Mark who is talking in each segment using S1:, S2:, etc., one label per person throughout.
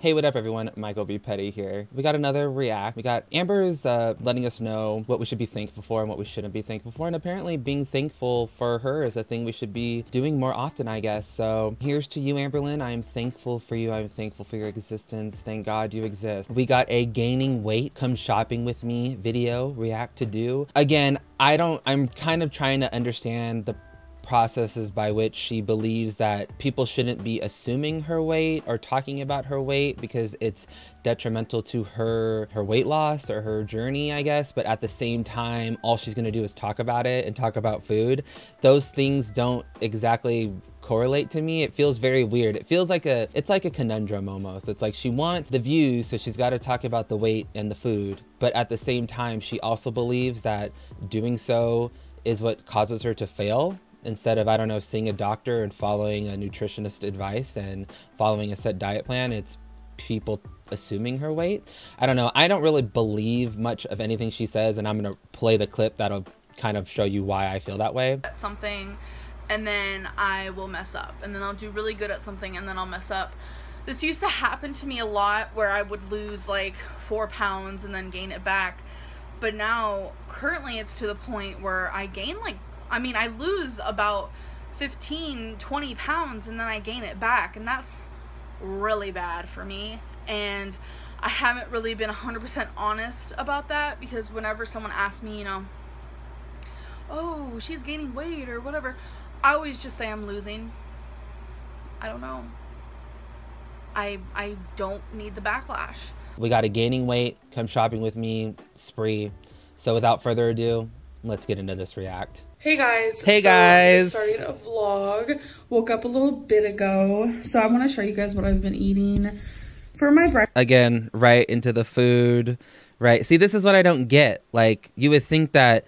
S1: Hey, what up, everyone? Michael Be Petty here. We got another react. We got Amber's uh, letting us know what we should be thankful for and what we shouldn't be thankful for. And apparently, being thankful for her is a thing we should be doing more often, I guess. So here's to you, Amberlynn. I'm thankful for you. I'm thankful for your existence. Thank God you exist. We got a gaining weight, come shopping with me video react to do. Again, I don't, I'm kind of trying to understand the processes by which she believes that people shouldn't be assuming her weight or talking about her weight because it's detrimental to her her weight loss or her journey i guess. But at the same time all she's going to do is talk about it and talk about food. Those things don't exactly correlate to me. It feels very weird. It feels like a it's like a conundrum almost. It's like she wants the views so she's got to talk about the weight and the food. But at the same time she also believes that doing so is what causes her to fail instead of, I don't know, seeing a doctor and following a nutritionist advice and following a set diet plan, it's people assuming her weight. I don't know. I don't really believe much of anything she says, and I'm going to play the clip that'll kind of show you why I feel that way.
S2: Something, and then I will mess up, and then I'll do really good at something, and then I'll mess up. This used to happen to me a lot where I would lose like four pounds and then gain it back. But now, currently, it's to the point where I gain like I mean, I lose about 15, 20 pounds and then I gain it back. And that's really bad for me. And I haven't really been 100% honest about that because whenever someone asks me, you know, oh, she's gaining weight or whatever, I always just say I'm losing. I don't know. I I don't need the backlash.
S1: We got a gaining weight, come shopping with me spree. So without further ado, let's get into this react.
S2: Hey guys.
S1: Hey so guys.
S2: Starting a vlog. Woke up a little bit ago. So I want to show you guys what I've been eating for my breakfast.
S1: Again, right into the food. Right. See, this is what I don't get. Like, you would think that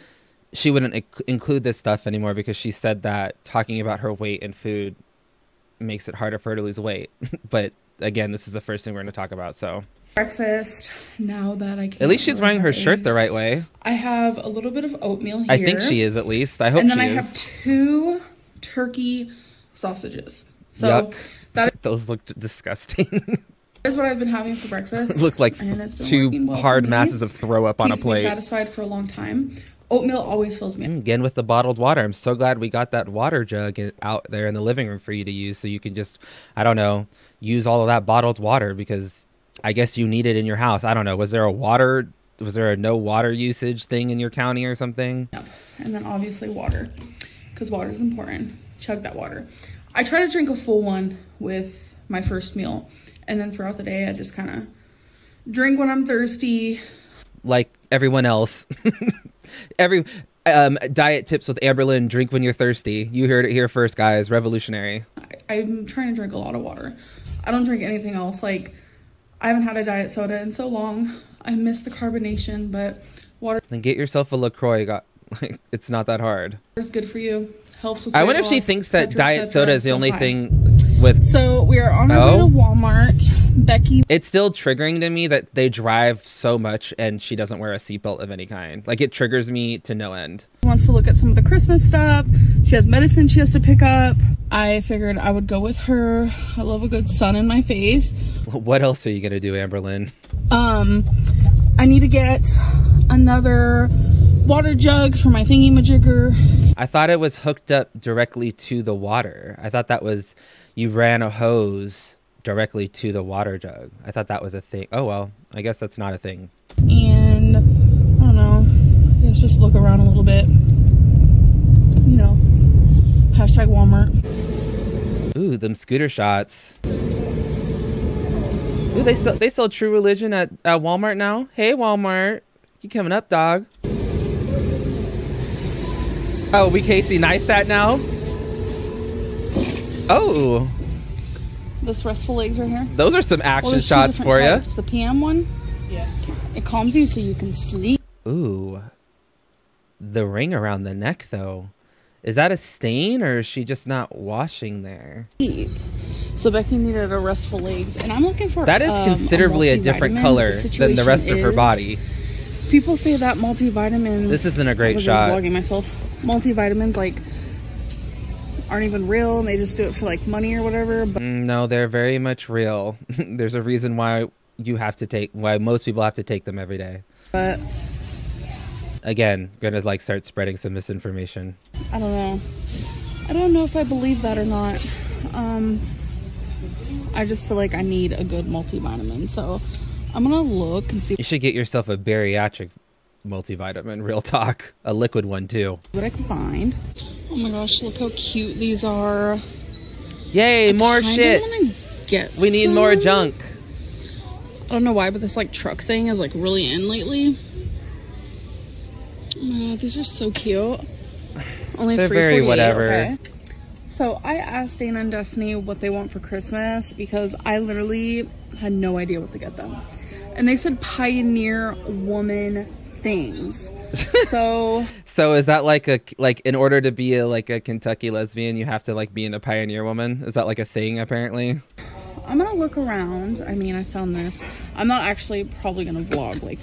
S1: she wouldn't include this stuff anymore because she said that talking about her weight and food makes it harder for her to lose weight. but again, this is the first thing we're going to talk about. So
S2: breakfast now that I can.
S1: At least she's wearing her shirt the right way.
S2: I have a little bit of oatmeal here.
S1: I think she is at least. I hope
S2: And then
S1: I
S2: is. have two turkey sausages. So
S1: Yuck. That Those looked disgusting.
S2: That's what I've been having for breakfast.
S1: look like two well hard masses of throw up
S2: Keeps
S1: on a plate.
S2: Me satisfied for a long time. Oatmeal always fills me.
S1: Mm, again with the bottled water. I'm so glad we got that water jug out there in the living room for you to use, so you can just, I don't know, use all of that bottled water because I guess you need it in your house. I don't know. Was there a water? Was there a no water usage thing in your county or something?
S2: Yep. And then obviously water, because water is important. Chug that water. I try to drink a full one with my first meal, and then throughout the day I just kind of drink when I'm thirsty.
S1: Like everyone else. Every um, diet tips with Amberlynn: drink when you're thirsty. You heard it here first, guys. Revolutionary.
S2: I, I'm trying to drink a lot of water. I don't drink anything else. Like I haven't had a diet soda in so long. I miss the carbonation, but water.
S1: Then get yourself a Lacroix. Got like it's not that hard.
S2: It's good for you. Helps with.
S1: I wonder if she thinks that diet soda is the only thing with.
S2: So we are on our oh. way to Walmart. Becky.
S1: It's still triggering to me that they drive so much and she doesn't wear a seatbelt of any kind. Like it triggers me to no end.
S2: Wants to look at some of the Christmas stuff. She has medicine she has to pick up. I figured I would go with her. I love a good sun in my face.
S1: What else are you gonna do, Amberlynn?
S2: Um, I need to get another water jug for my thingy majigger.
S1: I thought it was hooked up directly to the water. I thought that was you ran a hose directly to the water jug. I thought that was a thing. Oh well, I guess that's not a thing.
S2: And I don't know. Let's just look around a little bit. You know, hashtag Walmart.
S1: Ooh, them scooter shots. Ooh, they sell they sell True Religion at, at Walmart now. Hey Walmart, you coming up, dog? Oh, we Casey Neistat now. Oh.
S2: This restful legs right here.
S1: Those are some action well, shots for you.
S2: The PM one. Yeah. It calms you so you can sleep.
S1: Ooh. The ring around the neck though. Is that a stain or is she just not washing there?
S2: So Becky needed a restful legs and I'm looking for
S1: That is um, considerably a, a different color the than the rest of her body.
S2: People say that multivitamins
S1: This isn't a great shot.
S2: Vlogging myself. Multivitamins like aren't even real and they just do it for like money or whatever. But
S1: Mm, No, they're very much real. There's a reason why you have to take why most people have to take them every day.
S2: but
S1: Again, gonna like start spreading some misinformation.
S2: I don't know. I don't know if I believe that or not. Um, I just feel like I need a good multivitamin. So I'm gonna look and see
S1: You should get yourself a bariatric multivitamin, real talk. A liquid one too.
S2: what I can find. Oh my gosh, look how cute these are.
S1: Yay, more shit.
S2: Get
S1: We need more junk.
S2: I don't know why, but this like truck thing is like really in lately. Oh my god, these are so cute. Only
S1: They're very whatever.
S2: Okay. So I asked Dana and Destiny what they want for Christmas because I literally had no idea what to get them, and they said Pioneer Woman things. so
S1: So is that like a like in order to be a like a Kentucky lesbian, you have to like be in a pioneer woman? Is that like a thing apparently?
S2: I'm gonna look around. I mean, I found this. I'm not actually probably gonna vlog like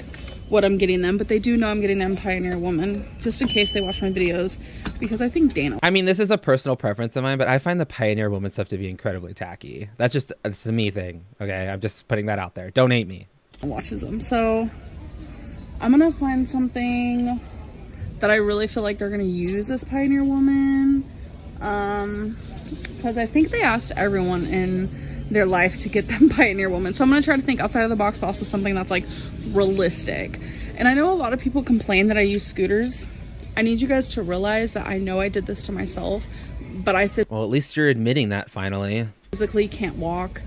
S2: what I'm getting them, but they do know I'm getting them Pioneer Woman just in case they watch my videos because I think Dana
S1: I mean, this is a personal preference of mine, but I find the pioneer woman stuff to be incredibly tacky. That's just it's a me thing. Okay, I'm just putting that out there. Don't hate me.
S2: watches them. So I'm gonna find something that I really feel like they're gonna use as Pioneer Woman. Um, because I think they asked everyone in their life to get them Pioneer Woman. So I'm gonna try to think outside of the box, but also something that's like realistic. And I know a lot of people complain that I use scooters. I need you guys to realize that I know I did this to myself, but I
S1: Well, at least you're admitting that finally.
S2: physically can't walk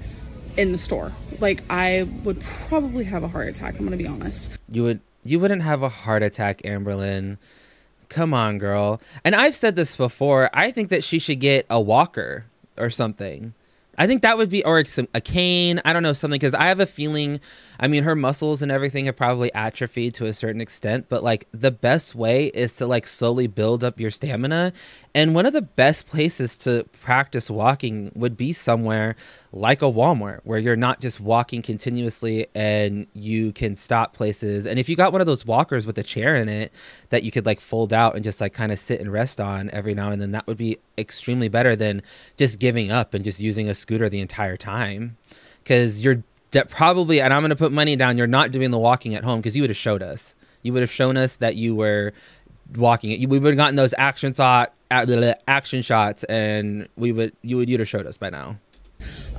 S2: in the store. Like I would probably have a heart attack, I'm gonna be honest.
S1: You would you wouldn't have a heart attack, Amberlynn. Come on, girl. And I've said this before. I think that she should get a walker or something. I think that would be or a cane. I don't know something because I have a feeling. I mean, her muscles and everything have probably atrophied to a certain extent, but like the best way is to like slowly build up your stamina. And one of the best places to practice walking would be somewhere like a Walmart where you're not just walking continuously and you can stop places. And if you got one of those walkers with a chair in it that you could like fold out and just like kind of sit and rest on every now and then, that would be extremely better than just giving up and just using a scooter the entire time. Because you're de- probably, and I'm going to put money down, you're not doing the walking at home because you would have showed us. You would have shown us that you were walking it. We would have gotten those action shot, action shots, and we would you would you'd have showed us by now.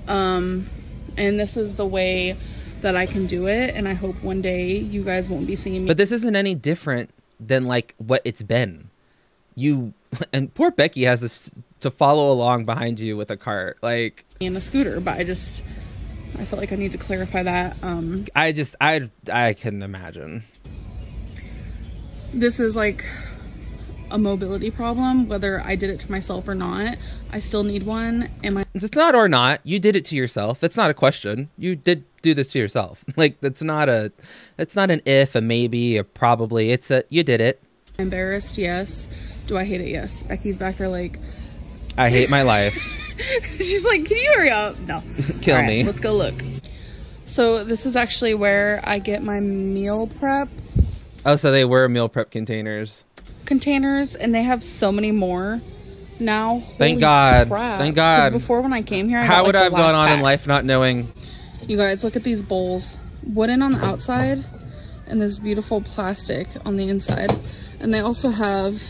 S2: Um, and this is the way that I can do it. And I hope one day you guys won't be seeing me
S1: But this isn't any different than like what it's been. You and poor Becky has this to follow along behind you with a cart. Like
S2: in a scooter, but I just, I feel like I need to clarify that. Um,
S1: I just I I couldn't imagine.
S2: this is like a mobility problem, whether I did it to myself or not. I still need one. And I?
S1: It's not or not. You did it to yourself. That's not a question. You did do this to yourself. Like that's not a that's not an if, a maybe, a probably. It's a you did it.
S2: embarrassed, yes. Do I hate it? Yes. Becky's back there like,
S1: I hate my life.
S2: she's like, can you hurry up? No.
S1: Kill
S2: right,
S1: me.
S2: Let's go look. So this is actually where I get my meal prep
S1: Oh, so they were meal prep containers.
S2: Containers, and they have so many more now.
S1: Thank
S2: Holy
S1: God.
S2: crap.
S1: Thank God.
S2: Before when I came here, I
S1: How
S2: got,
S1: would
S2: like,
S1: I have gone on in life not knowing?
S2: You guys, look at these bowls. Wooden on the outside, and this beautiful plastic on the inside. And they also have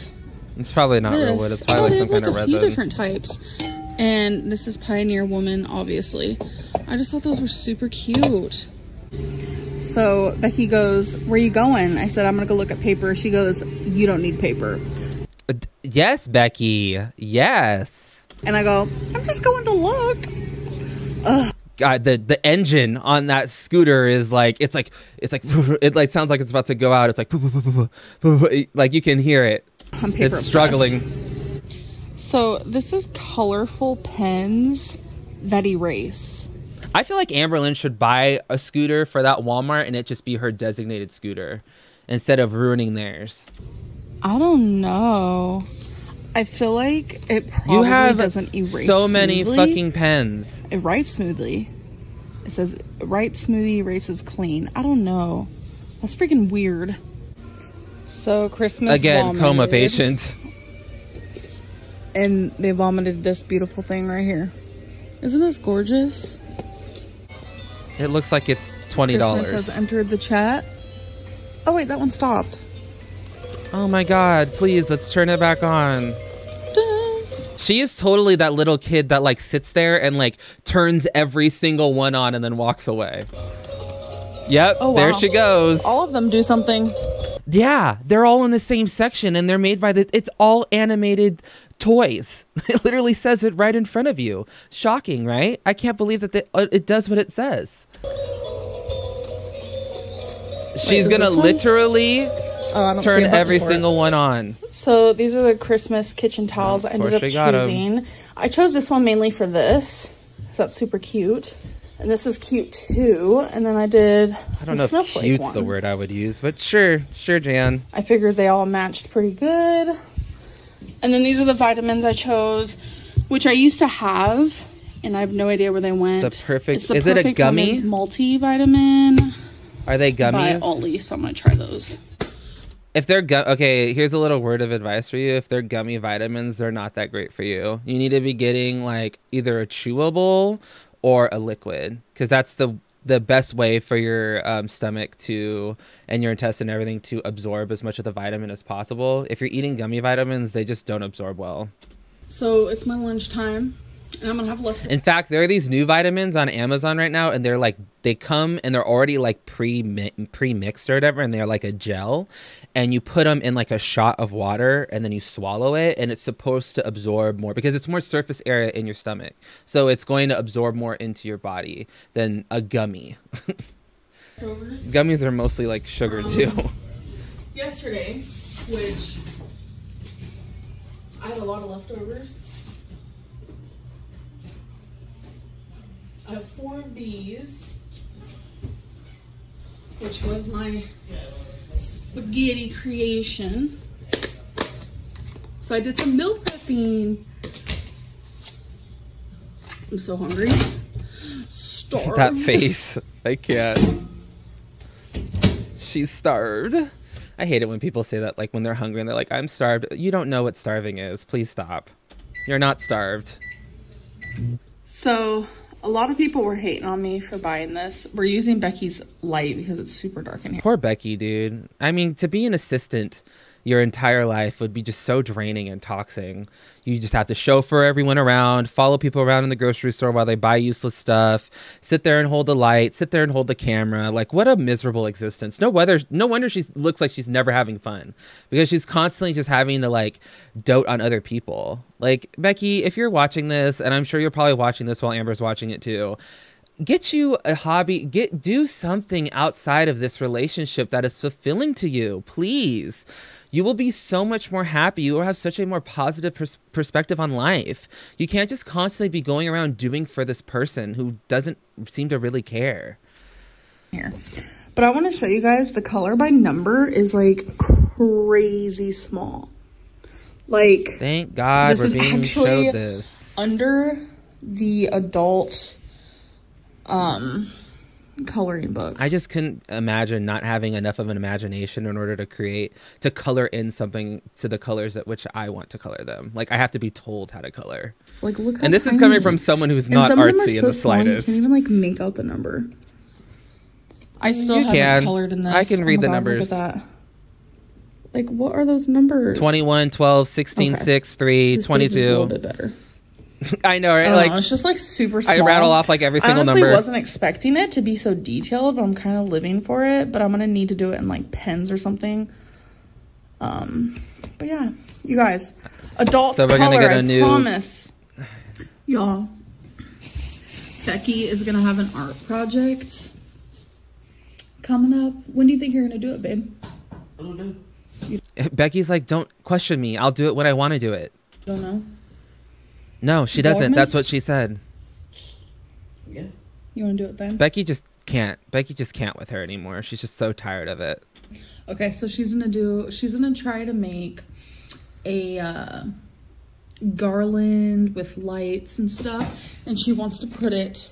S1: It's probably not
S2: this.
S1: real wood. It's
S2: oh,
S1: probably some
S2: have like
S1: kind of
S2: a few
S1: resin.
S2: different types. And this is Pioneer Woman, obviously. I just thought those were super cute. So Becky goes, "Where you going?" I said, "I'm gonna go look at paper." She goes, "You don't need paper."
S1: Uh, Yes, Becky. Yes.
S2: And I go, "I'm just going to look."
S1: God, the the engine on that scooter is like it's like it's like it like sounds like it's about to go out. It's like like you can hear it.
S2: I'm paper
S1: It's
S2: obsessed.
S1: struggling.
S2: So this is colorful pens that erase.
S1: I feel like Amberlynn should buy a scooter for that Walmart and it just be her designated scooter instead of ruining theirs.
S2: I don't know. I feel like it probably
S1: You have
S2: doesn't erase
S1: so many
S2: smoothly.
S1: fucking pens.
S2: It writes smoothly. It says write smoothly, erases clean. I don't know. That's freaking weird. So Christmas
S1: Again, coma patient.
S2: and they vomited this beautiful thing right here. Isn't this gorgeous?
S1: It looks like it's twenty dollars.
S2: Has entered the chat. Oh wait, that one stopped.
S1: Oh my god, please, let's turn it back on. She is totally that little kid that like sits there and like turns every single one on and then walks away. Yep,
S2: Oh,
S1: there
S2: wow.
S1: she goes.
S2: All of them do something.
S1: yeah, they're all in the same section and they're made by the it's all animated toys. It literally says it right in front of you. Shocking, right? I can't believe that uh, it does what it says. She's
S2: is
S1: gonna literally
S2: Oh,
S1: turn
S2: see a button
S1: every
S2: it.
S1: single one on.
S2: So these are the Christmas kitchen towels I ended up
S1: you got 'em.
S2: choosing. I chose this one mainly for this. that's super cute. And this is cute too. And then I did
S1: I don't know if cute's
S2: one.
S1: the word I would use, but sure, sure, Jan.
S2: I figured they all matched pretty good. And then these are the vitamins I chose, which I used to have, and I have no idea where they went.
S1: The perfect-
S2: the
S1: is it a gummy?
S2: Multivitamin
S1: Are they gummies?
S2: by? Olly, so I'm gonna try those.
S1: If they're gu- okay, here's a little word of advice for you. If they're gummy vitamins, they're not that great for you. You need to be getting like either a chewable or a liquid because that's the the best way for your um, stomach to and your intestine and everything to absorb as much of the vitamin as possible. If you're eating gummy vitamins, they just don't absorb well.
S2: So it's my lunchtime, and I'm gonna have left.
S1: In fact, there are these new vitamins on Amazon right now, and they're like they come and they're already like pre pre mixed or whatever, and they're like a gel, and you put them in like a shot of water, and then you swallow it, and it's supposed to absorb more because it's more surface area in your stomach, so it's going to absorb more into your body than a gummy. Gummies are mostly like sugar um, too.
S2: yesterday, which I had a lot of leftovers. I have four of these, which was my spaghetti creation. So I did some milk prepping. I'm so hungry. Starved.
S1: that face, I can't. She's starved. I hate it when people say that, like when they're hungry and they're like, "I'm starved." You don't know what starving is. Please stop. You're not starved.
S2: So a lot of people were hating on me for buying this. We're using Becky's light because it's super dark in here.
S1: Poor Becky, dude. I mean, to be an assistant your entire life would be just so draining and toxic. You just have to chauffeur everyone around, follow people around in the grocery store while they buy useless stuff, sit there and hold the light, sit there and hold the camera. Like what a miserable existence. No whether no wonder she looks like she's never having fun because she's constantly just having to like dote on other people. Like Becky, if you're watching this and I'm sure you're probably watching this while Amber's watching it too, get you a hobby get do something outside of this relationship that is fulfilling to you please you will be so much more happy you will have such a more positive pers- perspective on life you can't just constantly be going around doing for this person who doesn't seem to really care
S2: here. But I want to show you guys the color by number is like crazy small. Like
S1: thank god
S2: This
S1: we're
S2: is
S1: being
S2: actually-
S1: showed this
S2: under the adult um coloring books.
S1: i just couldn't imagine not having enough of an imagination in order to create to color in something to the colors at which i want to color them like i have to be told how to color
S2: like look how
S1: and this is coming from someone who's
S2: And
S1: not
S2: some of them are
S1: artsy in
S2: so
S1: the
S2: small, you
S1: slightest.
S2: can't even like make out the number. I still
S1: You
S2: haven't
S1: can.
S2: colored in this.
S1: I can
S2: Oh
S1: read
S2: my
S1: the
S2: God,
S1: numbers.
S2: Look at that. Like what are those numbers?
S1: 21, 12, 16,
S2: Okay.
S1: 6, 3,
S2: This page is a little
S1: 22.
S2: Bit better.
S1: I know, right?
S2: I
S1: like,
S2: know, it's just like super Small.
S1: I
S2: small.
S1: rattle off like every
S2: I
S1: single
S2: honestly
S1: number.
S2: wasn't expecting it to be so detailed, but I'm kind of living for it. But I'm gonna need to do it in like pens or something. Um, but yeah, you guys, adults
S1: So we're
S2: color.
S1: gonna get a
S2: I
S1: new-
S2: promise, y'all. Becky is gonna have an art project coming up. When do you think you're gonna do it, babe? I don't know.
S1: Becky's like, don't question me. I'll do it when I want to do it.
S2: Don't know.
S1: No, she doesn't. That's what she said.
S3: Yeah.
S2: You want to do it then?
S1: Becky just can't. Becky just can't with her anymore. She's just so tired of it.
S2: Okay, so she's gonna do. She's gonna try to make a uh, garland with lights and stuff, and she wants to put it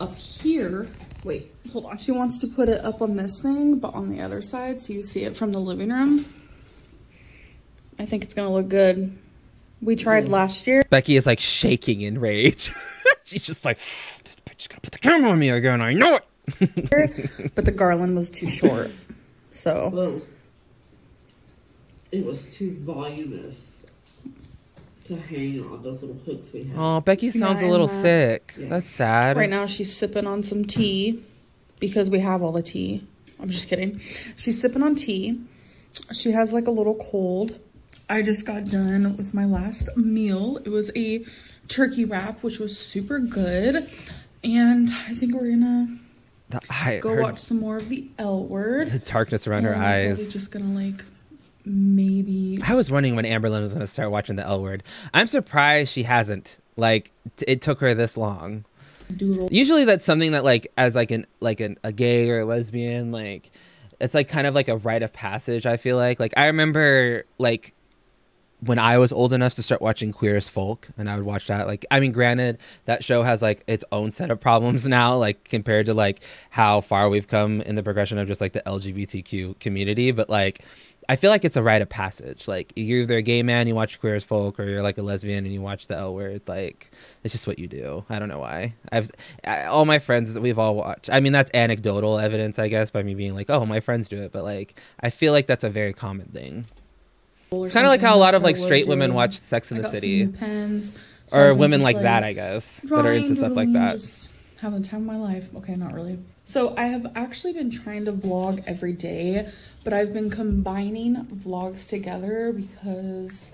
S2: up here. Wait, hold on. She wants to put it up on this thing, but on the other side, so you see it from the living room. I think it's gonna look good. We tried last year.
S1: Becky is like shaking in rage. She's just like, this bitch is gonna put the camera on me again. I know it.
S2: but the garland was too short. So
S3: Well, it was, too voluminous to hang on those little hooks we had.
S1: Oh, Becky sounds
S2: Yeah,
S1: a little
S2: uh,
S1: sick.
S3: Yeah.
S1: That's sad.
S2: right now she's sipping on some tea because we have all the tea. I'm just kidding. She's sipping on tea. She has like a little cold. I just got done with my last meal. It was a turkey wrap, which was super good. And I think we're gonna
S1: The, I,
S2: go
S1: her-
S2: watch some more of the L word.
S1: the darkness around her
S2: And I'm
S1: eyes.
S2: just gonna like maybe
S1: I was wondering when Amberlynn was going to start watching the L word. I'm surprised she hasn't. Like, t- it took her this long.
S2: do a little
S1: Usually, that's something that, like, as like an like an, a gay or a lesbian, like, it's like kind of like a rite of passage. I feel like, like I remember, like, when I was old enough to start watching Queer as Folk, and I would watch that. Like, I mean, granted, that show has like its own set of problems now, like compared to like how far we've come in the progression of just like the LGBTQ community. But like, I feel like it's a rite of passage. Like, you're either a gay man, you watch Queer as Folk, or you're like a lesbian and you watch the L Word. Like, it's just what you do. I don't know why. I've I, all my friends we've all watched. I mean, that's anecdotal evidence, I guess, by me being like, oh, my friends do it. But like, I feel like that's a very common thing. It's kind of like how a lot of like straight women watch Sex in
S2: I
S1: the City,
S2: pens. So
S1: or women
S2: just,
S1: like, that, I guess, that are into stuff like that.
S2: Just having the time of my life. Okay, not really. So I have actually been trying to vlog every day, but I've been combining vlogs together because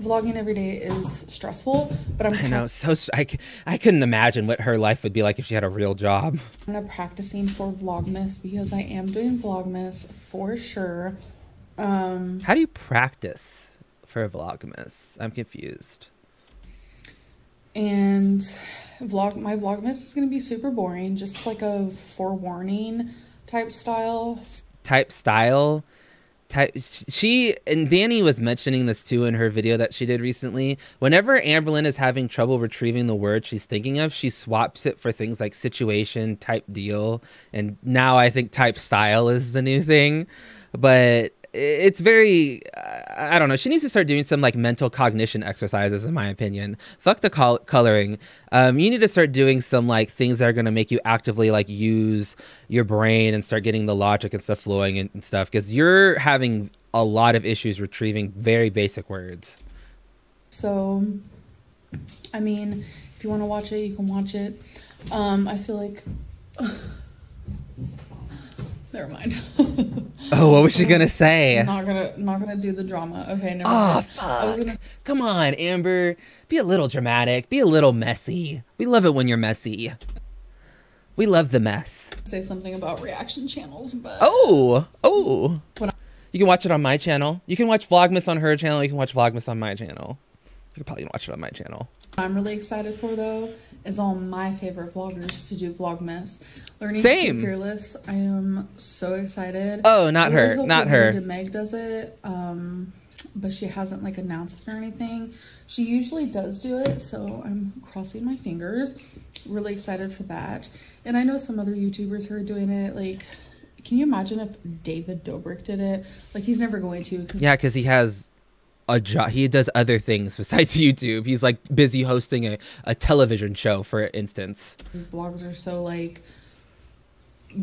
S2: vlogging every day is stressful. But I'm
S1: I know, so I, I couldn't imagine what her life would be like if she had a real job.
S2: of practicing for Vlogmas because I am doing Vlogmas for sure. Um,
S1: How do you practice for a vlogmas? I'm confused.
S2: and vlog my Vlogmas is gonna be super boring, just like a forewarning type style.
S1: Type style. Type, she and Danny was mentioning this too in her video that she did recently. Whenever Amberlynn is having trouble retrieving the word she's thinking of, she swaps it for things like situation, type deal, and now I think type style is the new thing. But it's very i don't know she needs to start doing some like mental cognition exercises in my opinion fuck the col- coloring um, you need to start doing some like things that are going to make you actively like use your brain and start getting the logic and stuff flowing and, and stuff because you're having a lot of issues retrieving very basic words
S2: So, I mean, if you want to watch it, you can watch it. Um, I feel like. Never mind.
S1: oh what was she gonna say
S2: I'm not gonna not gonna do the drama. Okay, never
S1: oh
S2: mind. Gonna
S1: come on amber be a little dramatic be a little messy we love it when you're messy we love the mess
S2: say something about reaction channels, but
S1: Oh, oh. You can watch it on my channel. You can watch Vlogmas on her channel. You can watch Vlogmas on my channel. You can probably watch it on my channel.
S2: what I'm really excited for though is all my favorite vloggers to do Vlogmas. Learning
S1: Same.
S2: to be fearless. I am so excited.
S1: Oh, not
S2: really
S1: her. Not her.
S2: Meg does it, um, but she hasn't like announced it or anything. She usually does do it, so I'm crossing my fingers. Really excited for that. And I know some other YouTubers who are doing it. Like, can you imagine if David Dobrik did it? Like, he's never going to.
S1: Yeah, because he has a job. He does other things besides YouTube. He's like busy hosting a, a television show, for instance.
S2: His vlogs are so like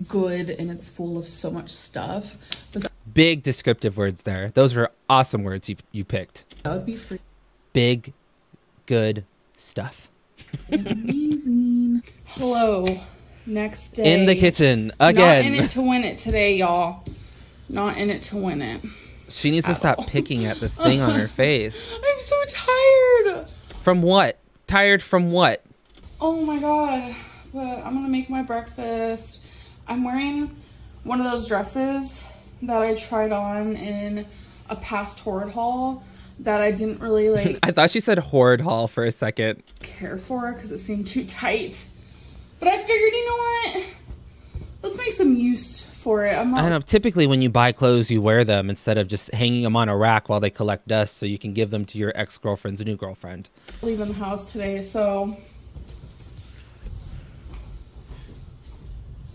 S2: good and it's full of so much stuff. But
S1: Big descriptive words there. Those were awesome words you, you picked.
S2: that would be free.
S1: Big, good stuff.
S2: amazing. Hello. Next day.
S1: In the kitchen again.
S2: Not in it to win it today, y'all. Not in it to win it.
S1: She needs to stop
S2: all.
S1: picking at this thing on her face.
S2: I'm so tired.
S1: From what? Tired from what?
S2: Oh my god. But I'm gonna make my breakfast. I'm wearing one of those dresses that I tried on in a past Torrid haul that I didn't really like
S1: I thought she said horde hall for a second.
S2: care for because it seemed too tight. But I figured, you know what? Let's make some use for it. I'm not
S1: I don't know. Typically, when you buy clothes, you wear them instead of just hanging them on a rack while they collect dust, so you can give them to your ex girlfriend's new girlfriend.
S2: leaving the house today, so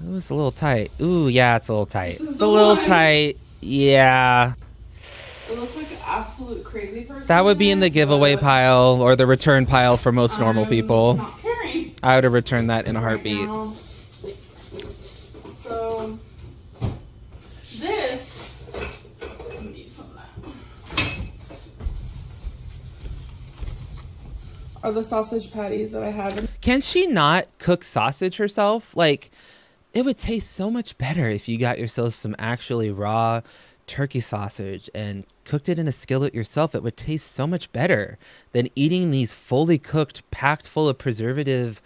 S1: Ooh, it's a little tight. Ooh, yeah, it's a little tight.
S2: This is
S1: It's
S2: the
S1: a little
S2: one.
S1: tight. Yeah.
S2: it looks like absolute crazy person.
S1: That would be in the giveaway
S2: but
S1: pile or the return pile for most normal
S2: I'm
S1: people.
S2: Not.
S1: I would have returned that in a
S2: right
S1: heartbeat.
S2: now. Are the sausage patties that I have
S1: Can she not cook sausage herself? Like, it would taste so much better if you got yourself some actually raw turkey sausage and cooked it in a skillet yourself. It would taste so much better than eating these fully cooked, packed full of preservative.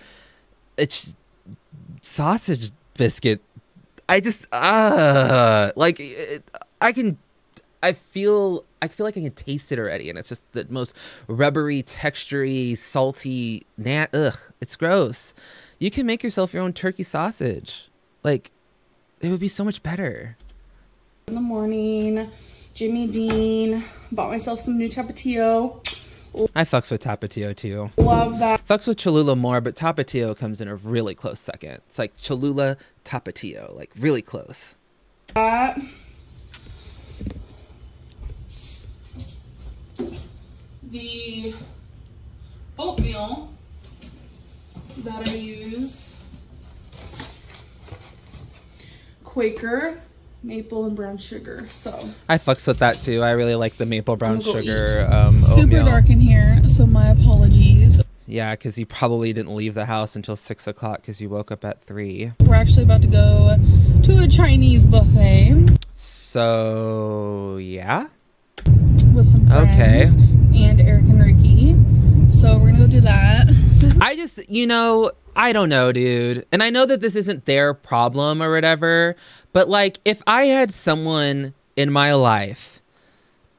S1: It's sausage biscuit. I just ah, like it, I can. I feel I feel like I can taste it already, and it's just the most rubbery, textury, salty. Nat, ugh, it's gross. You can make yourself your own turkey sausage. Like, it would be so much better.
S2: in the morning. Jimmy Dean bought myself some new Tapatio.
S1: I fucks with Tapatio too.
S2: Love that.
S1: Fucks with Cholula more, but Tapatio comes in a really close second. It's like Cholula, Tapatio, like really close.
S2: that. The oatmeal that I use. Quaker, maple, and brown sugar. So
S1: I fucks with that too. I really like the maple brown sugar um,
S2: super
S1: oatmeal.
S2: dark in here, so my apologies.
S1: Yeah, because you probably didn't leave the house until six o'clock because you woke up at three.
S2: We're actually about to go to a Chinese buffet
S1: So yeah,
S2: with some
S1: Okay.
S2: And Eric and Ricky. So we're gonna go do that.
S1: I just you know I don't know, dude, and I know that this isn't their problem or whatever, but like if I had someone in my life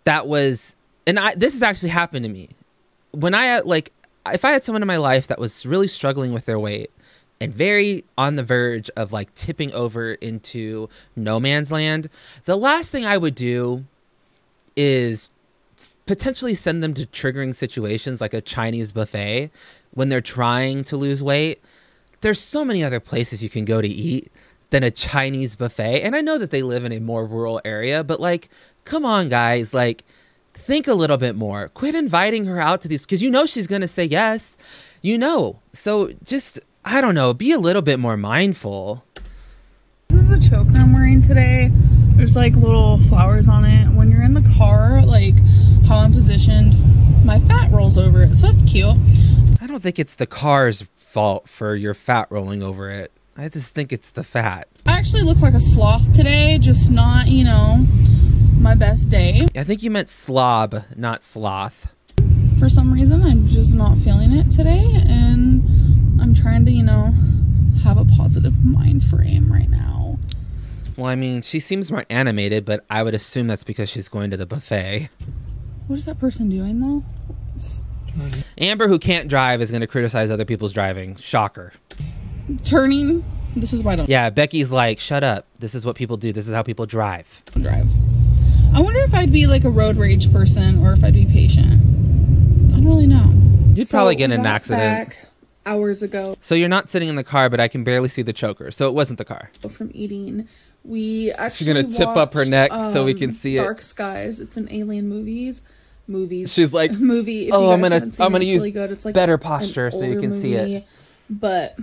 S1: that was, and I this has actually happened to me when I like if I had someone in my life that was really struggling with their weight and very on the verge of like tipping over into no man's land, the last thing I would do is potentially send them to triggering situations like a Chinese buffet when they're trying to lose weight. There's so many other places you can go to eat than a Chinese buffet. And I know that they live in a more rural area, but like, come on, guys, like, think a little bit more. Quit inviting her out to these because you know she's going to say yes. You know. So just, I don't know, be a little bit more mindful.
S2: This is the choker I'm wearing today. There's like little flowers on it. When you're in the car, like how I'm positioned, my fat rolls over it. So that's cute.
S1: I don't think it's the car's fault for your fat rolling over it. I just think it's the fat.
S2: I actually look like a sloth today, just not, you know, my best day.
S1: I think you meant slob, not sloth.
S2: For some reason, I'm just not feeling it today. And I'm trying to, you know, have a positive mind frame right now.
S1: Well, I mean, she seems more animated, but I would assume that's because she's going to the buffet.
S2: What is that person doing though?
S1: Amber, who can't drive, is going to criticize other people's driving. Shocker.
S2: Turning. This is why I don't
S1: Yeah, Becky's like, shut up. This is what people do. This is how people drive.
S2: drive. I wonder if I'd be like a road rage person or if I'd be patient. I don't really know.
S1: You'd probably get in an accident.
S2: Back hours ago
S1: So you're not sitting in the car, but I can barely see the choker. So it wasn't the car.
S2: from eating. We actually She's
S1: gonna tip up her
S2: watched,
S1: neck so we
S2: um,
S1: can see it.
S2: Dark Skies. It's an alien movies. Movies.
S1: She's like,
S2: movie.
S1: "Oh, I'm gonna- I'm gonna use
S2: really good. It's like
S1: better posture so you can see it."
S2: But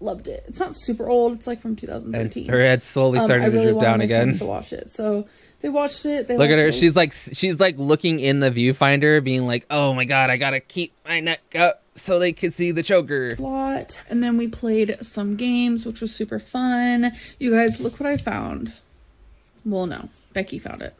S2: loved it. It's not super old. It's like from
S1: and
S2: 2013.
S1: her head slowly
S2: Um,
S1: started
S2: I really
S1: to drip
S2: wanted
S1: down again.
S2: To watch it, so they watched it. They
S1: Look at her.
S2: it.
S1: She's like she's like looking in the viewfinder, being like, "Oh my god, I gotta keep my neck up so they can see the choker."
S2: lot. And then we played some games, which was super fun. You guys, look what I found. Well, no, Becky found it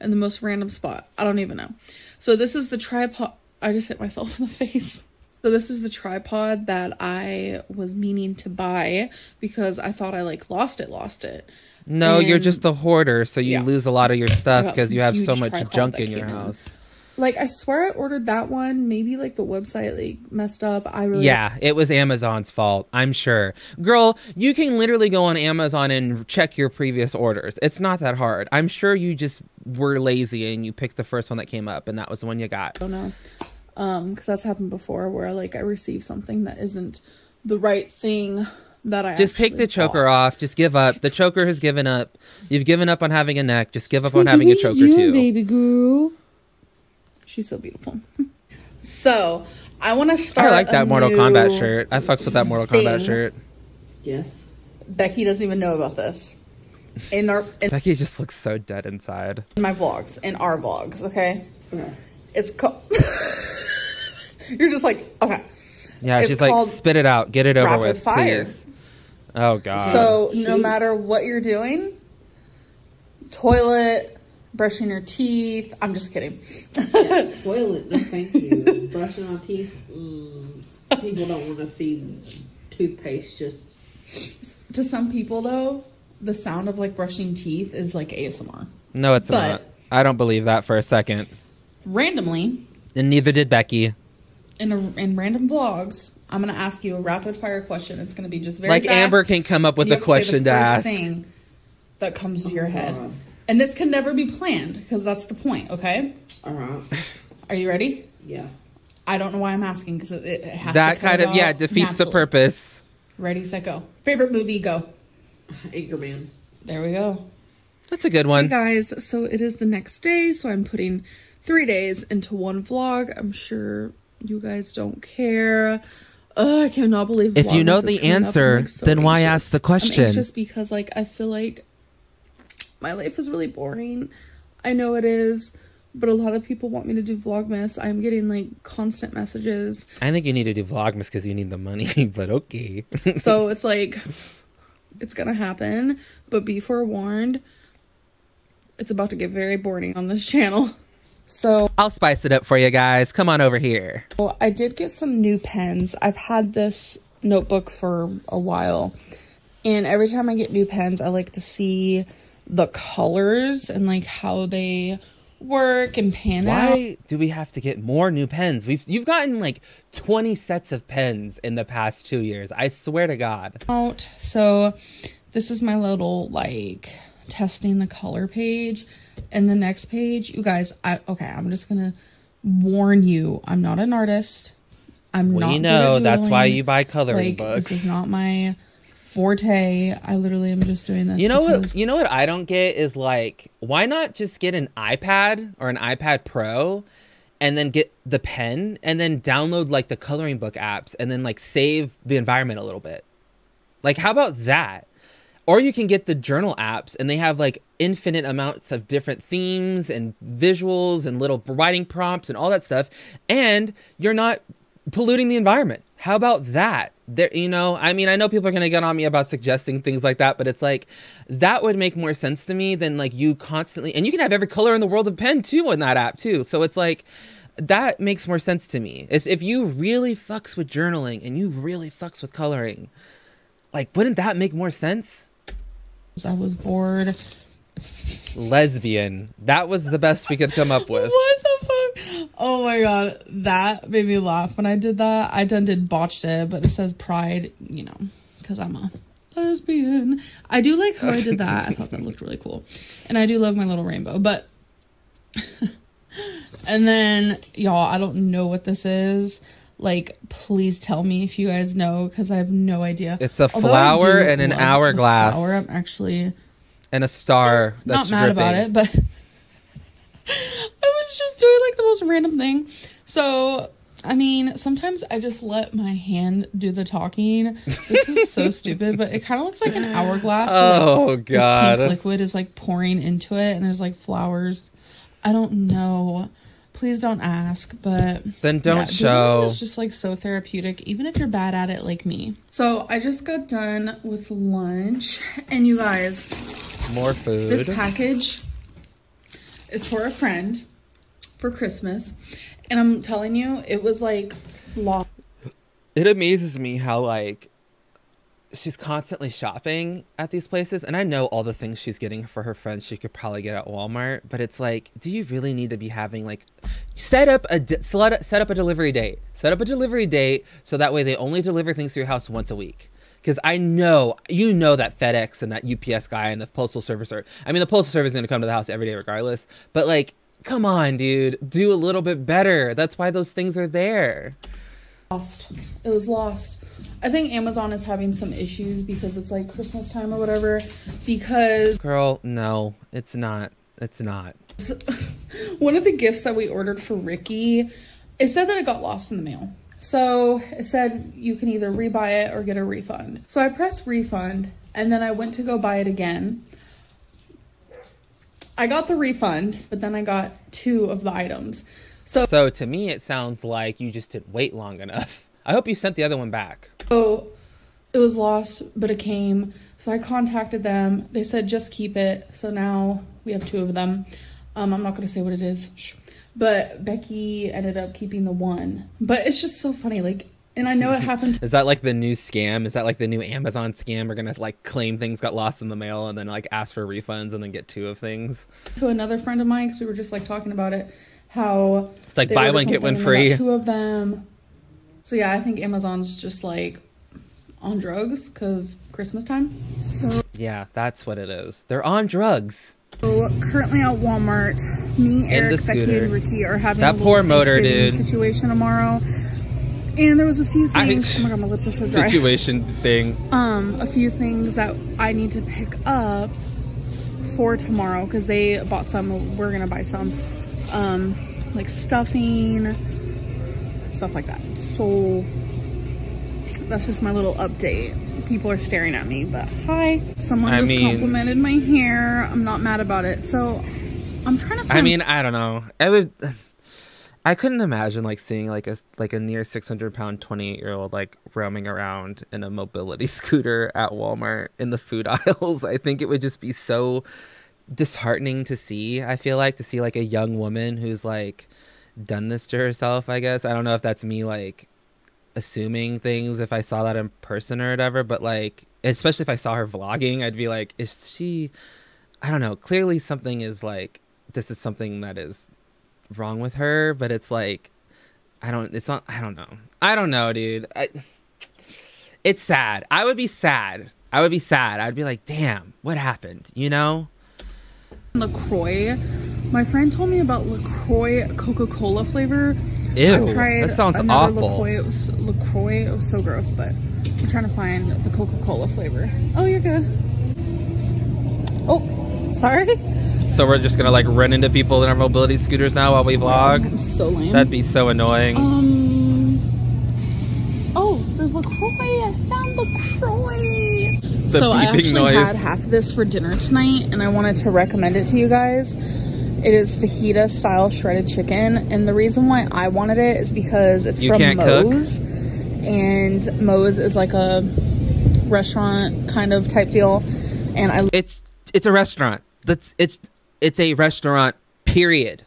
S2: in the most random spot. I don't even know. So this is the tripod. I just hit myself in the face. So this is the tripod that I was meaning to buy because I thought I like lost it, lost it.
S1: No, you're just a hoarder, so you
S2: Yeah.
S1: lose a lot of your stuff because you have so much junk in your
S2: in.
S1: house.
S2: Like I swear I ordered that one. Maybe like the website like messed up. I really
S1: Yeah, it was Amazon's fault, I'm sure. Girl, you can literally go on Amazon and check your previous orders. It's not that hard. I'm sure you just were lazy and you picked the first one that came up and that was the one you got.
S2: don't know um because that's happened before where like i receive something that isn't the right thing that I
S1: Just take
S2: actually
S1: the choker
S2: bought.
S1: off. Just give up. The choker has given up. You've given up on having a neck. Just give up on having a choker too.
S2: baby girl. She's so beautiful. so I want to start.
S1: I like that Mortal
S2: new
S1: Kombat shirt. I fucks with that Mortal Kombat shirt.
S3: Yes.
S2: Becky doesn't even know about this. In our in
S1: Becky just looks so dead inside.
S2: In my vlogs, in our vlogs, okay?
S3: Okay.
S2: It's called. You're just like okay.
S1: Yeah,
S2: It's
S1: she's like, spit it out, get it over
S2: rapid
S1: with,
S2: fire.
S1: please. Oh god.
S2: So no matter what you're doing, toilet, brushing your teeth. I'm just kidding.
S3: Toilet, no thank you. Brushing our teeth. Mm, people don't want to see toothpaste just.
S2: to some people though, the sound of like brushing teeth is like ASMR.
S1: no, it's
S2: but-
S1: not. I don't believe that for a second.
S2: Randomly,
S1: And neither did Becky.
S2: in a, in random vlogs, I'm gonna ask you a rapid fire question. It's gonna be just very
S1: like
S2: fast.
S1: Amber can come up with
S2: You
S1: a
S2: have to say the
S1: question to
S2: first
S1: ask.
S2: Thing that comes to your uh-huh. head,
S3: God.
S2: and this can never be planned because that's the point. Okay,
S3: All right.
S2: are you ready?
S3: Yeah.
S2: I don't know why I'm asking because it, it has
S1: That
S2: to come
S1: kind of yeah
S2: out
S1: defeats the purpose.
S2: Ready, set, go. Favorite movie, go.
S3: Anchorman.
S2: There we go.
S1: That's a good
S2: Hey
S1: one.
S2: guys, so it is the next day, so I'm putting three days into one vlog. I'm sure you guys don't care. Ugh, I cannot believe.
S1: If you know the
S2: coming up. I'm,
S1: answer,
S2: like, so
S1: then why
S2: anxious.
S1: ask the
S2: I'm
S1: question?
S2: anxious because like I feel like my life is really boring. I know it is, but a lot of people want me to do Vlogmas. I'm getting like constant messages.
S1: I think you need to do Vlogmas because you need the money, but okay.
S2: So it's like it's gonna happen, but be forewarned. It's about to get very boring on this channel. So
S1: I'll spice it up for you guys. Come on over here.
S2: Well, I did get some new pens. I've had this notebook for a while. And every time I get new pens, I like to see the colors and like how they work and pan out.
S1: Why do we have to get more new pens? We've you've gotten like 20 sets of pens in the past 2 years. I swear to god.
S2: out. So this is my little like testing the color page. And the next page, you guys, I okay, I'm just gonna warn you, I'm not an artist. I'm not.
S1: We know that's why you buy coloring
S2: like
S1: books.
S2: this is not my forte. I literally am just doing this.
S1: You know
S2: because
S1: what? You know what I don't get is like, why not just get an iPad or an iPad Pro, and then get the pen and then download like the coloring book apps and then like save the environment a little bit. Like, how about that? Or you can get the journal apps and they have like infinite amounts of different themes and visuals and little writing prompts and all that stuff, and you're not polluting the environment. How about that? There, you know, I mean, I know people are gonna get on me about suggesting things like that, but it's like that would make more sense to me than like you constantly. And you can have every color in the world of pen too in that app too. So it's like that makes more sense to me. Is if you really fucks with journaling and you really fucks with coloring, like wouldn't that make more sense?
S2: I was bored.
S1: Lesbian. That was the best we could come up with.
S2: What the? Oh my god, that made me laugh when I did that. I done did botched it, but it says pride, you know, because I'm a lesbian. I do like how I did that. I thought that looked really cool, and I do love my little rainbow. But and then y'all, I don't know what this is. Like, please tell me if you guys know, because I have no idea.
S1: It's a
S2: Although
S1: flower and an hourglass.
S2: Flower, I'm actually
S1: And a star that's
S2: not mad
S1: dripping.
S2: about it, but was just doing like the most random thing. So, I mean, sometimes I just let my hand do the talking. This is so stupid, but it kind of looks like an hourglass. where, like,
S1: Oh
S2: this pink liquid is like pouring into it, and there's like flowers. I don't know. Please don't ask, but
S1: Then don't
S2: yeah,
S1: show.
S2: is just like so therapeutic, even if you're bad at it like me. So I just got done with lunch, and you guys,
S1: More food.
S2: this package is for a friend for Christmas, and I'm telling you, it was like long.
S1: it amazes me how like she's constantly shopping at these places. And i know all the things she's getting for her friends she could probably get at walmart. But it's like do you really need to be having like set up a set up a delivery date. Set up a delivery date so that way they only deliver things to your house once a week. Because i know you know that fedex and that ups guy and the postal service are i mean the postal service is going to come to the house every day regardless. But like come on dude do a little bit better that's why those things are there
S2: lost. It was lost. I think Amazon is having some issues because it's like Christmas time or whatever. Because
S1: Girl, no, it's not. It's not.
S2: one of the gifts that we ordered for Ricky, it said that it got lost in the mail. So it said you can either rebuy it or get a refund. So I pressed refund and then I went to go buy it again. I got the refund, but then I got two of the items. So,
S1: So to me, it sounds like you just didn't wait long enough. I hope you sent the other one back.
S2: so it was lost, but it came. So I contacted them. They said just keep it. So now we have two of them. Um, I'm not gonna say what it is, but Becky ended up keeping the one. But it's just so funny, like, and I know it happened
S1: Is that like the new scam? Is that like the new Amazon scam? We're gonna like claim things got lost in the mail and then like ask for refunds and then get two of things.
S2: to another friend of mine because we were just like talking about it. How
S1: It's like buy one get one
S2: something and they
S1: free.
S2: Two of them. So yeah, I think Amazon's just like on drugs because Christmas time. So
S1: Yeah, that's what it is. They're on drugs.
S2: So currently at Walmart, me, Eric, Becky, and Ricky are having
S1: That
S2: a
S1: poor motor dude.
S2: situation tomorrow. And there was a few
S1: I-
S2: things. oh my god, my lips are so dry.
S1: Situation thing.
S2: um, a few things that I need to pick up for tomorrow because they bought some. We're gonna buy some, um, like stuffing, stuff like that. So that's just my little update. People are staring at me, but hi. Someone
S1: I
S2: just
S1: mean-
S2: complimented my hair. I'm not mad about it. So I'm trying to. Find
S1: I mean, I don't know. I would. I couldn't imagine like seeing like a like a near six hundred pound twenty eight year old like roaming around in a mobility scooter at Walmart in the food aisles. I think it would just be so disheartening to see. I feel like to see like a young woman who's like done this to herself. I guess I don't know if that's me like assuming things if I saw that in person or whatever. But like, especially if I saw her vlogging, I'd be like, is she? I don't know. Clearly, something is like this is something that is wrong with her, but it's like I don't. It's not. I don't know. I don't know, dude. I, it's sad. I would be sad. I would be sad. I'd be like, damn, what happened? You know?
S2: LaCroix. My friend told me about LaCroix Coca-Cola flavor.
S1: Ew,
S2: I've tried
S1: that sounds awful.
S2: LaCroix. It was LaCroix. It was so gross, but I'm trying to find the Coca-Cola flavor. Oh, you're good. Oh, sorry.
S1: So we're just gonna like run into people in our mobility scooters now while we vlog.
S2: So lame.
S1: That'd be so annoying.
S2: Um. Oh, there's LaCroix. I found LaCroix.
S1: The
S2: so I actually
S1: noise.
S2: had half of this for dinner tonight, and I wanted to recommend it to you guys. It is fajita style shredded chicken, and the reason why I wanted it is because it's
S1: You
S2: from
S1: cook?
S2: Moe's, and Moe's is like a restaurant kind of type deal, and I
S1: it's it's a restaurant. That's it's it's a restaurant. Period.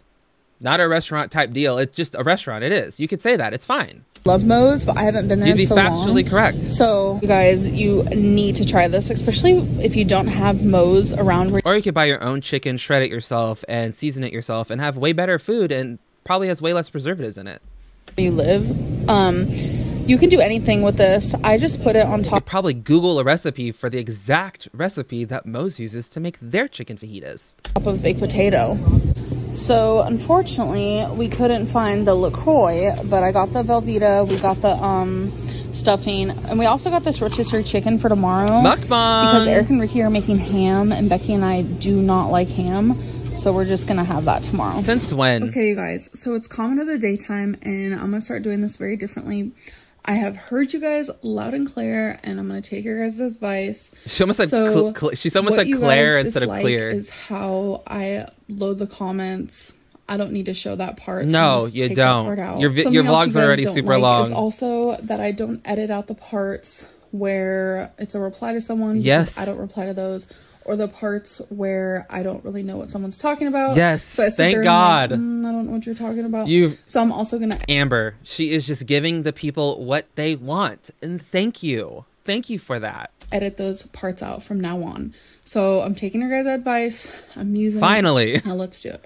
S1: Not a restaurant type deal. It's just a restaurant. It is. You could say that. It's fine.
S2: love Moe's, but I haven't been there
S1: You'd
S2: in
S1: be
S2: so
S1: factually
S2: long.
S1: correct.
S2: So, you guys, you need to try this, especially if you don't have Moe's around where
S1: Or you could buy your own chicken, shred it yourself, and season it yourself, and have way better food, and probably has way less preservatives in it.
S2: you live. Um, you can do anything with this. I just put it on top
S1: Probably Google a recipe for the exact recipe that Moe's uses to make their chicken fajitas.
S2: Top of baked potato. So, unfortunately, we couldn't find the LaCroix, but I got the Velveeta, we got the um, stuffing, and we also got this rotisserie chicken for tomorrow.
S1: Mukbang!
S2: Because Eric and Ricky are making ham, and Becky and I do not like ham. So we're just gonna have that tomorrow.
S1: Since when?
S2: Okay, you guys. So it's common of the daytime, and I'm gonna start doing this very differently. I have heard you guys loud and clear, and I'm gonna take your guys' advice.
S1: She almost said
S2: So
S1: cl- cl- she's almost said Claire instead of clear.
S2: Is how I load the comments. I don't need to show that part.
S1: No,
S2: just
S1: you don't. Your vi- your vlogs are already super
S2: like
S1: long.
S2: Also that I don't edit out the parts where it's a reply to someone.
S1: Yes.
S2: I don't reply to those. Or the parts where I don't really know what someone's talking about.
S1: Yes,
S2: So
S1: thank
S2: there like,
S1: God.
S2: "Mm, I don't know what you're talking about.
S1: You-
S2: So I'm also gonna
S1: Amber, she is just giving the people what they want, and thank you, thank you for that.
S2: edit those parts out from now on. So I'm taking your guys' advice. I'm using
S1: Finally.
S2: Now let's do it.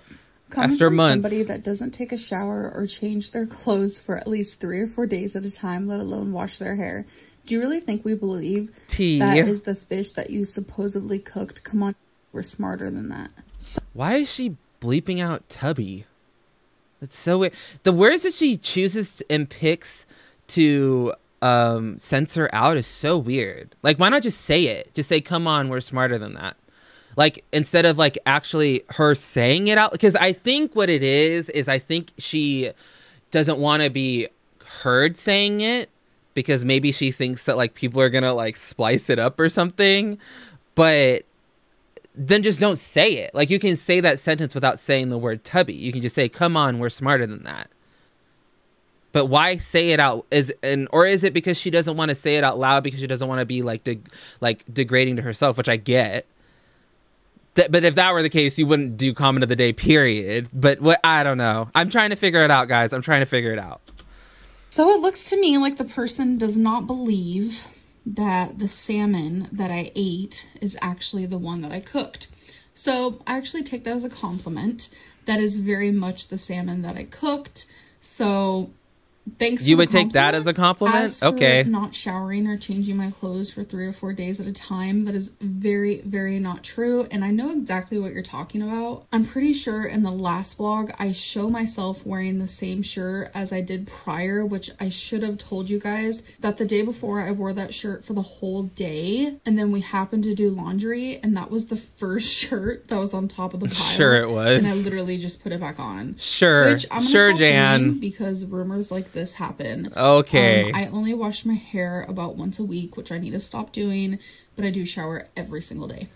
S2: Coming
S1: After months.
S2: somebody that doesn't take a shower or change their clothes for at least three or four days at a time, let alone wash their hair. Do you really think we believe
S1: Tea.
S2: that is the fish that you supposedly cooked? Come on, we're smarter than that.
S1: Why is she bleeping out Tubby? It's so weird. The words that she chooses and picks to um, censor out is so weird. Like, why not just say it? Just say, "Come on, we're smarter than that." Like instead of like actually her saying it out, because I think what it is is I think she doesn't want to be heard saying it because maybe she thinks that like people are gonna like splice it up or something, but then just don't say it. Like you can say that sentence without saying the word tubby. You can just say, "Come on, we're smarter than that." But why say it out? Is and or is it because she doesn't want to say it out loud because she doesn't want to be like de- like degrading to herself, which I get. But if that were the case, you wouldn't do comment of the day, period. But what I don't know. I'm trying to figure it out, guys. I'm trying to figure it out.
S2: So it looks to me like the person does not believe that the salmon that I ate is actually the one that I cooked. So I actually take that as a compliment. That is very much the salmon that I cooked. So Thanks.
S1: You would take that as a compliment?
S2: As
S1: okay.
S2: not showering or changing my clothes for three or four days at a time. That is very, very not true. And I know exactly what you're talking about. I'm pretty sure in the last vlog, I show myself wearing the same shirt as I did prior, which I should have told you guys that the day before I wore that shirt for the whole day. And then we happened to do laundry. And that was the first shirt that was on top of the pile.
S1: Sure, it was.
S2: And I literally just put it back on.
S1: Sure.
S2: Which I'm
S1: sure, Jan.
S2: Because rumors like this happen.
S1: Okay.
S2: Um, I only wash my hair about once a week, which I need to stop doing, but I do shower every single day.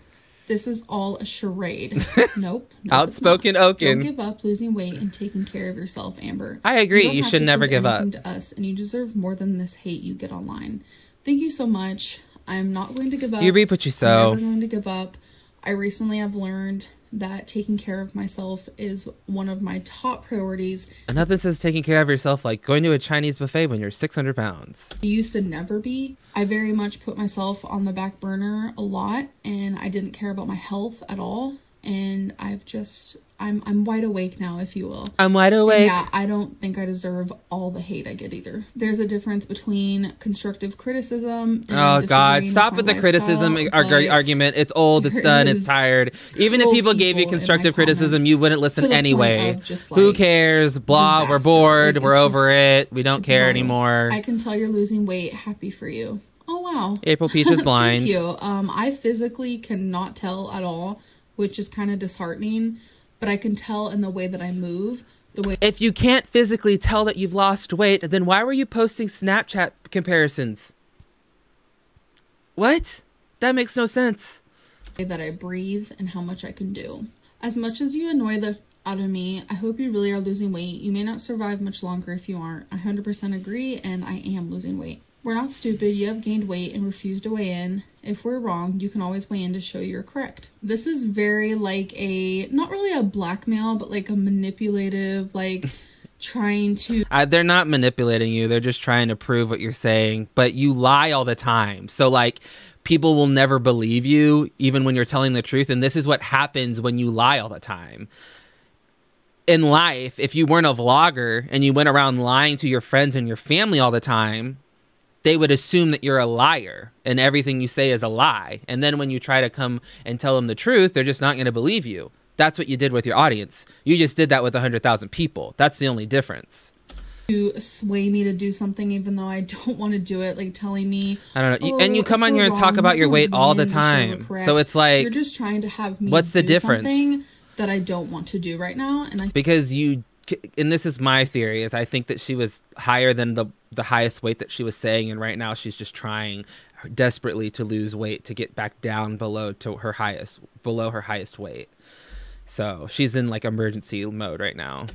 S2: This is all a charade. nope. nope
S1: Outspoken Oaken.
S2: Don't give up losing weight and taking care of yourself, Amber.
S1: I agree. You,
S2: you
S1: should never give up.
S2: To us, and you deserve more than this hate you get online. Thank you so much. I'm not going to give up.
S1: You reap what you sow.
S2: I'm never going to give up. I recently have learned that taking care of myself is one of my top priorities.
S1: And nothing says taking care of yourself like going to a Chinese buffet when you're 600 pounds.
S2: It used to never be. I very much put myself on the back burner a lot and I didn't care about my health at all. And I've just I'm I'm wide awake now, if you will.
S1: I'm wide awake.
S2: Yeah, I don't think I deserve all the hate I get either. There's a difference between constructive criticism.
S1: oh God, stop with the criticism argument. It's old. It's done. It's tired. Even if people gave you constructive criticism, you wouldn't listen anyway. Just, like, Who cares? Blah. Disaster. We're bored. Like, we're over it. We don't care anymore.
S2: I can tell you're losing weight. Happy for you. Oh wow.
S1: April Peach is blind.
S2: Thank you. Um, I physically cannot tell at all, which is kind of disheartening but I can tell in the way that I move. The way
S1: If you can't physically tell that you've lost weight, then why were you posting Snapchat comparisons? What? That makes no sense.
S2: That I breathe and how much I can do. As much as you annoy the out of me, I hope you really are losing weight. You may not survive much longer if you aren't. I 100% agree, and I am losing weight. We're not stupid. You have gained weight and refused to weigh in. If we're wrong, you can always weigh in to show you're correct. This is very like a, not really a blackmail, but like a manipulative, like trying to.
S1: Uh, they're not manipulating you. They're just trying to prove what you're saying. But you lie all the time. So, like, people will never believe you, even when you're telling the truth. And this is what happens when you lie all the time in life, if you weren't a vlogger and you went around lying to your friends and your family all the time, they would assume that you're a liar and everything you say is a lie. And then when you try to come and tell them the truth, they're just not going to believe you. That's what you did with your audience. You just did that with 100,000 people. That's the only difference.
S2: To sway me to do something even though I don't want to do it, like telling me.
S1: I don't know. Oh, and you oh, come on here and talk about your weight all the time. So it's like.
S2: You're just trying to have me.
S1: What's the difference?
S2: that I don't want to do right now. And I.
S1: Because you. And this is my theory is I think that she was higher than the the highest weight that she was saying, and right now she's just trying desperately to lose weight to get back down below to her highest below her highest weight. So she's in like emergency mode right now.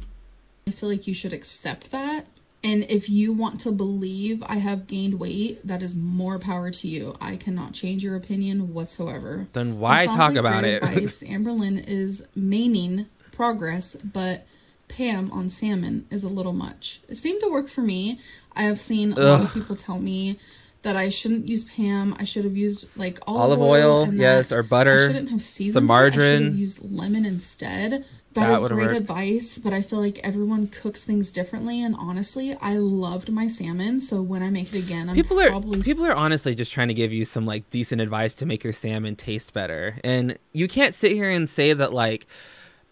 S2: I feel like you should accept that. And if you want to believe I have gained weight, that is more power to you. I cannot change your opinion whatsoever.
S1: Then why talk like about it?
S2: Advice. Amberlynn is maining progress, but Pam on salmon is a little much. It seemed to work for me. I have seen a Ugh. lot of people tell me that I shouldn't use Pam. I should have used like olive, olive oil,
S1: oil yes, or butter. I
S2: shouldn't have seasoned
S1: some margarine.
S2: It. I should have used lemon instead. That, that is great worked. advice, but I feel like everyone cooks things differently. And honestly, I loved my salmon, so when I make it again, I'm
S1: people are
S2: probably...
S1: people are honestly just trying to give you some like decent advice to make your salmon taste better. And you can't sit here and say that like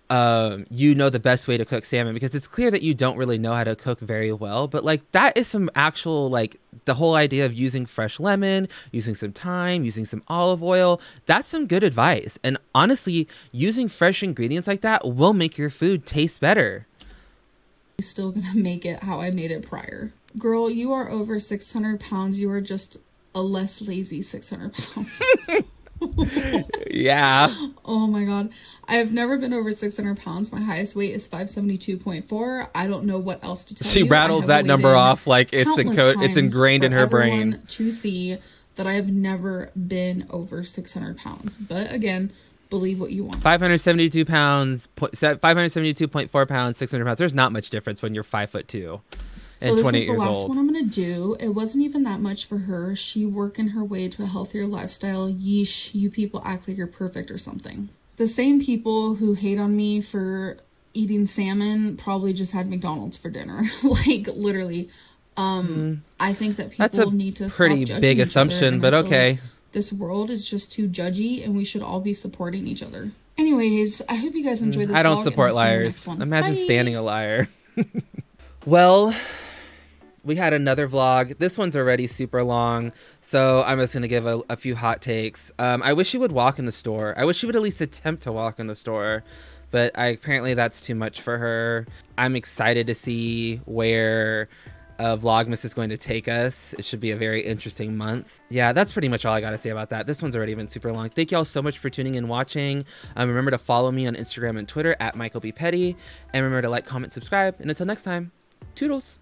S1: um, you know the best way to cook salmon because it's clear that you don't really know how to cook very well. But like that is some actual like the whole idea of using fresh lemon, using some thyme, using some olive oil. That's some good advice. And honestly, using fresh ingredients like that will make your food taste better.
S2: Still gonna make it how I made it prior. Girl, you are over 600 pounds. You are just a less lazy 600 pounds.
S1: yeah.
S2: Oh my god. I have never been over 600 pounds. My highest weight is 572.4. I don't know what else to tell
S1: she
S2: you.
S1: She rattles that number off like it's encoded, it's ingrained in her brain.
S2: To see that I have never been over 600 pounds. But again, believe what you want.
S1: 572 pounds, 572.4 pounds, 600 pounds. There's not much difference when you're five foot two
S2: so and 28. This is the last one I'm gonna do. It wasn't even that much for her. She working her way to a healthier lifestyle. Yeesh, you people act like you're perfect or something. The same people who hate on me for eating salmon probably just had McDonald's for dinner. like literally. Um, mm. I think that people
S1: That's a
S2: need to
S1: pretty big assumption, but okay.
S2: Like this world is just too judgy, and we should all be supporting each other. Anyways, I hope you guys enjoyed mm, this.
S1: I don't support liars. Imagine Bye. standing a liar. well, we had another vlog. This one's already super long, so I'm just gonna give a, a few hot takes. Um, I wish she would walk in the store. I wish she would at least attempt to walk in the store, but I, apparently that's too much for her. I'm excited to see where uh, Vlogmas is going to take us. It should be a very interesting month. Yeah, that's pretty much all I got to say about that. This one's already been super long. Thank you all so much for tuning in and watching. Um, remember to follow me on Instagram and Twitter at Michael Be Petty. And remember to like, comment, subscribe. And until next time, toodles.